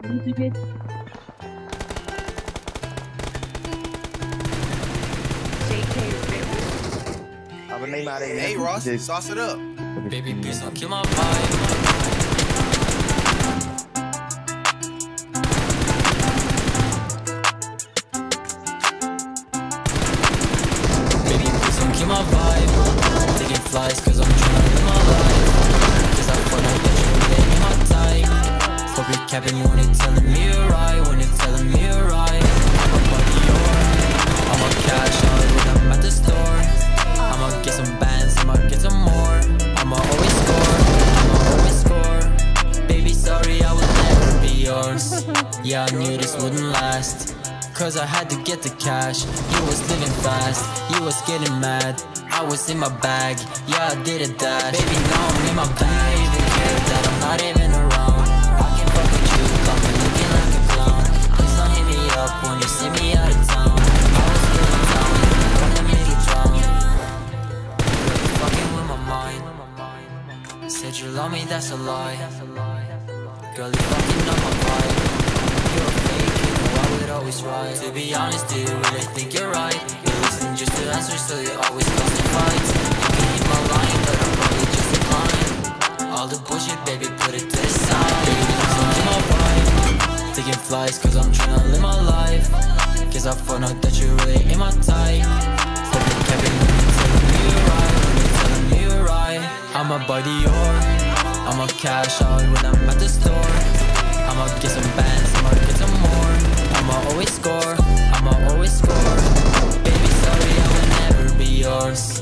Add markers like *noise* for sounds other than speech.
Ultimate. JK Rivers. À bên đây mà đây. Hey Ross, sauce it up. Baby, please don't kill my vibe. Capping when you're telling me right. When you're telling me right. I'm a buddy, you're I'ma cash out when I'm at the store. I'ma get some bands, I'ma get some more. I'ma always score, I'ma always score. Baby, sorry, I will never be yours. *laughs* Yeah, I knew this wouldn't last. Cause I had to get the cash. You was living fast, you was getting mad. I was in my bag, yeah, I did a dash. Baby, now I'm in my Said you love me, that's a lie. Girl, you fucking up my vibe. You're a fake, you know I would always right. To be honest, do you really think you're right? You listen just to answer, so you always causing fights. You can hit my line, but I'm probably just decline. All the bullshit, baby, put it to the side. Baby, please don't my vibe. Taking flights, cause I'm tryna live my life. Cause I found out that you really ain't my type. I'ma buy the ore. I'ma cash out when I'm at the store. I'ma get some bands, I'ma get some more. I'ma always score, I'ma always score. Baby, sorry, I will never be yours.